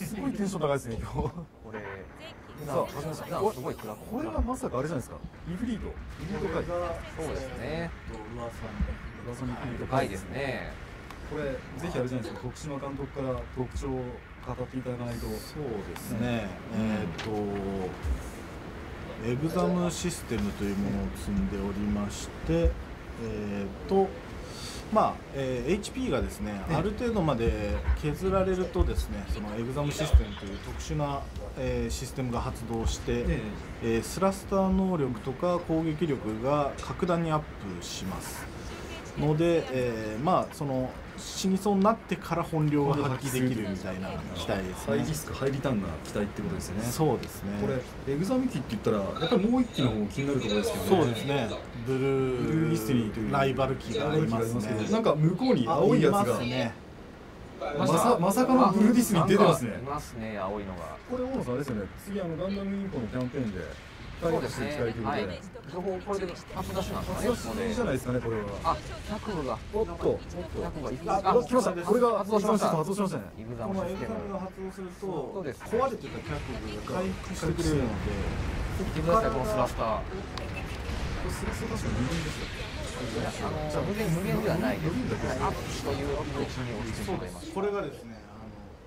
のすごいテンション高いですね今日。これ。さあこれがまさかあれじゃないですか？イフリート。イフリート会そうですね。噂のイフリート高いですね。これぜひあれじゃないですか？徳島監督から特徴を語っていただかないと。そうですね、え。ーっとエグザムシステムというものを積んでおりましてえーっとまあ、えー HP がですね、ある程度まで削られるとですねそのエグザムシステムという特殊な、えーシステムが発動して、え。えースラスター能力とか攻撃力が格段にアップしますので、えーまあその死にそうになってから本領が発揮できるみたいな機体ですね。ハイリスクハイリターンな機体ってことですよね。そうですね。これエグザミ機って言ったらやっぱりもう一機の方気になるところですけどね。そうですね。ブルーブルーミステリーというライバル機がありますね。どなんか向こうに青いやつあがますね。まさまさかのブルーディスに出てますね。いますね青いのが。これ大野さんですよね。次あのガンダムインフォのキャンペーンでそうですね。はい。情報これで初出しなんですかねじゃないですかね。これはあ100部が。おっと。100部があ来ました。これが発動しました。発動しました。ねイグザこムシステムが発動するとそうです。ね壊れてた脚部が回復してくれるので見てくださいこのスラスター。これスラスト確か無限ですよ無限無限ではないです。アップという位置に落ちてしまいましたこれがですね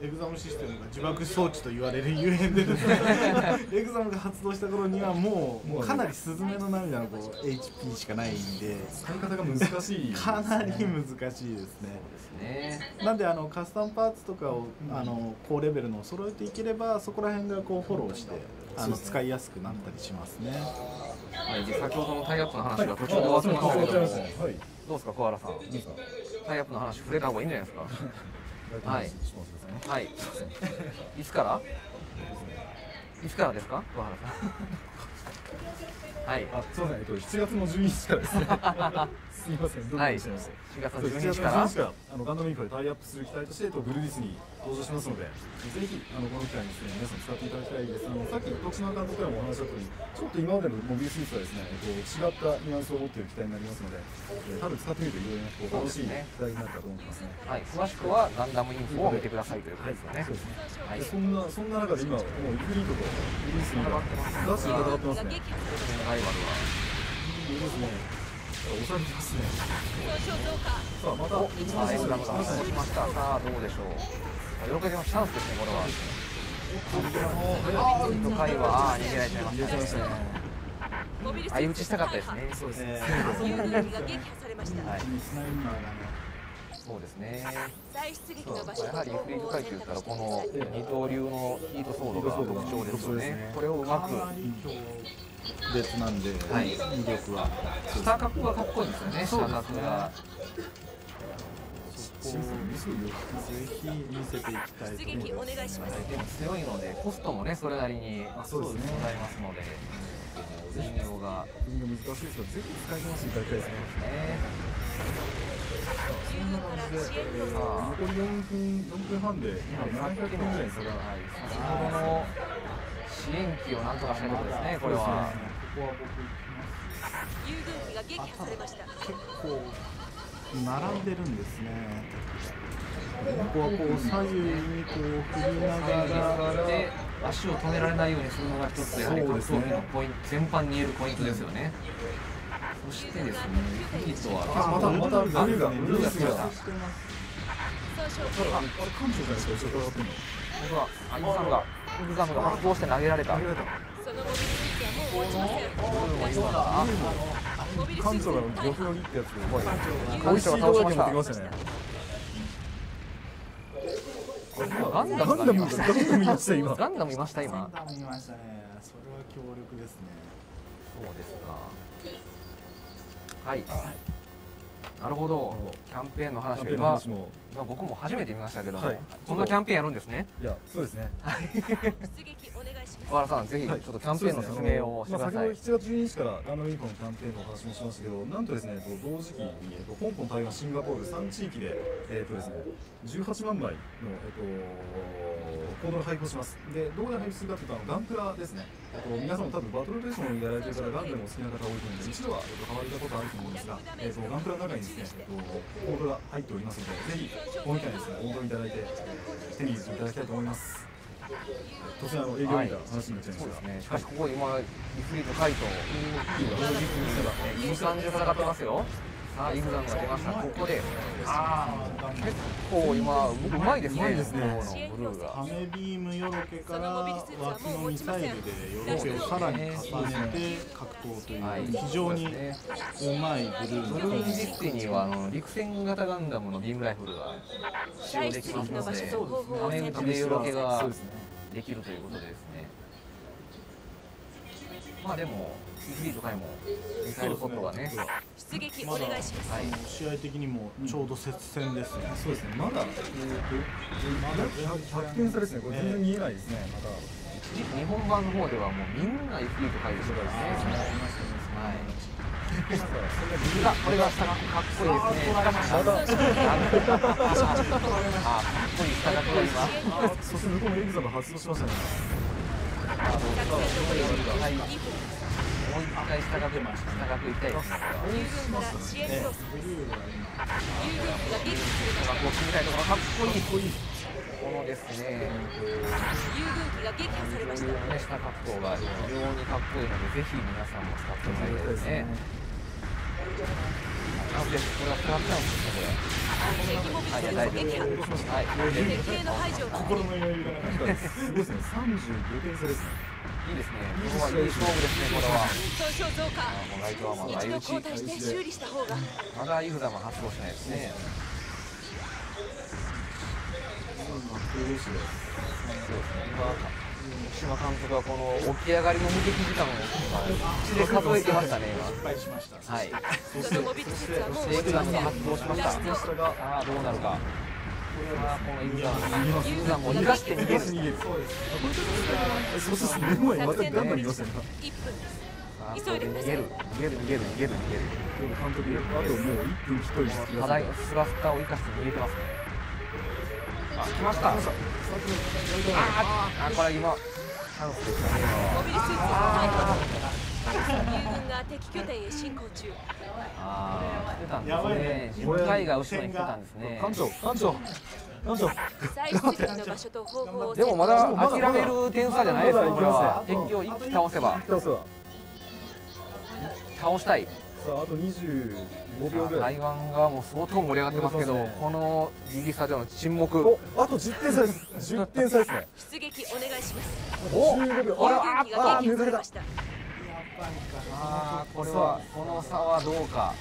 エグザムシステムが自爆装置と言われるゆえんでですね エグザムが発動した頃にはもうかなりスズメの涙のこう HP しかないんで使い方が難しいかなり難しいですね。ですね。なんであのカスタムパーツとかをあの高レベルのを揃えていければそこら辺がこうフォローしてあの使いやすくなったりしますね。はいで先ほどのタイアップの話が途中で終わってましたけど。も終わっちゃいました。ねはい。どうですか小原さん。タイアップの話触れた方がいいんじゃないですか？はい。はい。いつから？いつからですか？小原さんはい。あそうですねえっと7月の12日からですね。すみません。どうもはい。しちゃいました4月のそう12 7月の日から。12日からあのガンダムインフォでタイアップする機体として、と、ブルーディスに登場しますのでぜひあのこの機会にですね皆さん使っていただきたいです。あのさっき徳島監督からもお話したようにちょっと今までのモビルスーツはですね、えっと、違ったニュアンスを持っている機体になりますので、えー多分使ってみるといろいろねこう楽しい機体になるかと思いますね。はい。詳しくはガンダムインフォを見てくださいということですよね。そうですね。はい。でそんなそんな中で今もうイフリートとブルースにがガチで戦ってますねは。いいですね。抑えてますね。さあまた。はさあエグザムが発動しました。さあどうでしょう。のチャンスですねこれは。回は逃げられちゃいましたね相打ちしたかったですねそうですねそうですね。やはりフリーズ回といったらこの二刀流のヒートソードが特徴ですよね。ね。これをうまくかなんで、はい。魅力は。下角がかっこいいんですよね。下角が。ぜひ見せていきたいと出思います。撃お願い。しますでも強いのでコストもねそれなりにそうですね。ございますので。運用が国が難しいですがぜひ使いこなしていただきたいですね残り4分4分半で今700さっきの、分ぐらいの差がはい、先ほどの支援機をなんとかしたいとですねこれは。ここは有軍機が撃破されました僕結構並んでるんですね。ここはこう左右にこう振りながらで足を止められないようにするのが一つやはり格闘技のポイント全般に言えるポイントですよねそしてですねフリートはあまたまたブルーがブルーが来ました損傷ああれ艦長じゃないですか後ろからってんの僕はアイザムがイグザムが発動して投げられた投げられたそのモビルーもう落ちませんモビルスーツ艦長が玉の儀ってやつで艦長が倒しました持ってきましたガンダムがンダムガンダム見ました今ガンダムいましたガンダム見ましたねそれは強力ですねそうですか。はい。なるほど。キャンペーンの話キャンペーンのが話も。まあ僕も初めて見ましたけどこんなキャンペーンやるんですね。いやそうですね 出撃お願いします小原さんぜひちょっとキャンペーンの説明をしてください、まあ、先ほど7月12日からガンダムインフォのキャンペーンのお話もしましたけど、なんとですね、えっと同時期に、えっと、香港、台湾、シンガポール3地域で、えっとですね、18万枚の、えっと、コードを配布します。で、どこで配布するかというと、あのガンプラですね。えっと、皆さんも多分バトルローションをやられてる方、ガンダムを好きな方多いと思うので、一度は、えっと、買われたことあると思うんですが、えっと、ガンプラの中にですね、えっと、コードが入っておりますので、ぜひ、この機会にですね、お戻りいただいて、手に入れていただきたいと思います。突然営業みたいな話になっちゃいますねしかしここ今イフリートカイトイン感じで戦ってますよさあイグザムが出ました。ここで結構今うまいですね。うまいですねこのブルーが。ハメビームよろけから脇のミサイルでよろけをさらに重ねて格闘という、はい。非常にうまいブルーブルーのディスティニーはあの陸戦型ガンダムのビームライフルが使用できますので画面内でよろけができるということでですね。まあでもイフリート改もミサイルポッドがね。出撃お願い。しますはい。試合的にもちょうど接戦ですね、そうですね、まだ、えー、と100点差ですね、これ全然見えないですね、まだ。日本版の方ではもうみんなイフリート回です。からね。はいあ、これが下がかっこいいです。ね。あ、かっこいい下がって今。あそして向こうもエグザム発動しましたね。あう一回下がってました。下がっていきたいです。友軍か？ら支援要素友軍機が撃破されましたこう決めたいところかっこいい。このですね、友軍機が撃破されましたね下格闘が非常にかっこいいのでぜひ皆さんも使ってもらいたいですね。あ、でこれは使っちゃうんですねこれ。はい、大丈夫です。はい、敵兵の排除心の余裕がなんかすごいですね、35点差ですね。いいですね。ここはいい勝負ですね。これは。損傷増加あもうライトはまだ相打ち。交代して修理した方がまだイフダム発動しないですね。そうですね。今島監督はこの起き上がりの無敵時間を口で数えてましたね今。敗しましたはい。そのモビルスーツはもう持ちませんイフダムが発動しました。さあどうなるか。逃がして逃げる。逃げる。逃げる逃げる逃げる逃げる。あともう1分1人です。課題スラスタを生かして逃げてますね。あ来ました。ああこれ今チャンスでしたね。モビルスーツは友軍が敵拠点へ進行中ああ来てたんですねね。自分隊が後ろに来てたんですね。艦長、艦長、艦長。再出撃の場所と方法をでもまだ諦める点差じゃないですよ。これは敵を一気倒せば倒したい。さあ、あと25秒ぐらい。台湾側も相当盛り上がってますけど、このギリスタジオの沈黙。お、あと10点差です。10点差ですね。出撃お願いしますお15秒。友あ軍機が撃破されましたあーこれはこの差はどうか。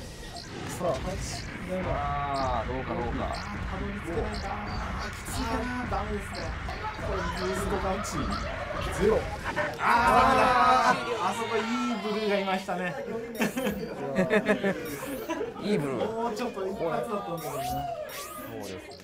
さあ、8、7、ああどうかどうか。ゼロ。あーあそこいいブルーがいましたねイーブル。もうちょっと一発だったんだけどなそうですね。